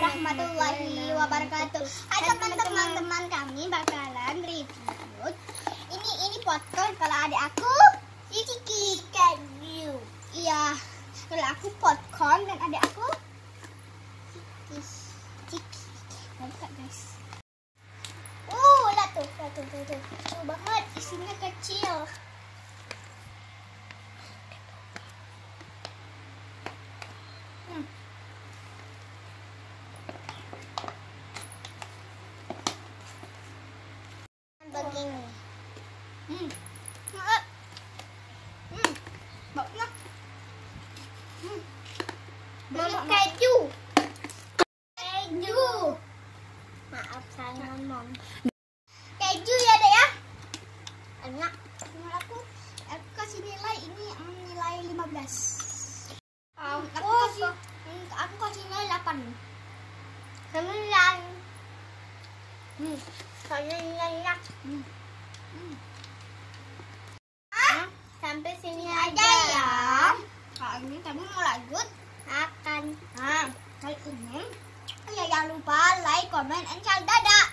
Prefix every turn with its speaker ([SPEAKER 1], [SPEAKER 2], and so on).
[SPEAKER 1] warahmatullahi wabarakatuh. Hai teman-teman teman kami bakalan review. Ini ini popcorn kalau adik aku Ciki Kanyu. Iya, kalau aku popcorn dan adik aku. Ciki. Buka guys. Uh, lah tuh, lah tuh, tuh, tuh. Tuh banget, isinya kecil. Hmm. begini. Keju. Keju. Maaf saya ngomong. Keju ya deh ya. Enak. Menurut aku, aku kasih nilai ini nilai 15. Aku, kasih, aku kasih nilai 8. 9. Hmm. Soalnya. Hmm. Hmm. Sampai sini aja ya. Kalau ini kamu mau lanjut? Akan. Nah, kali ini ya jangan lupa like, comment, and share. Dadah.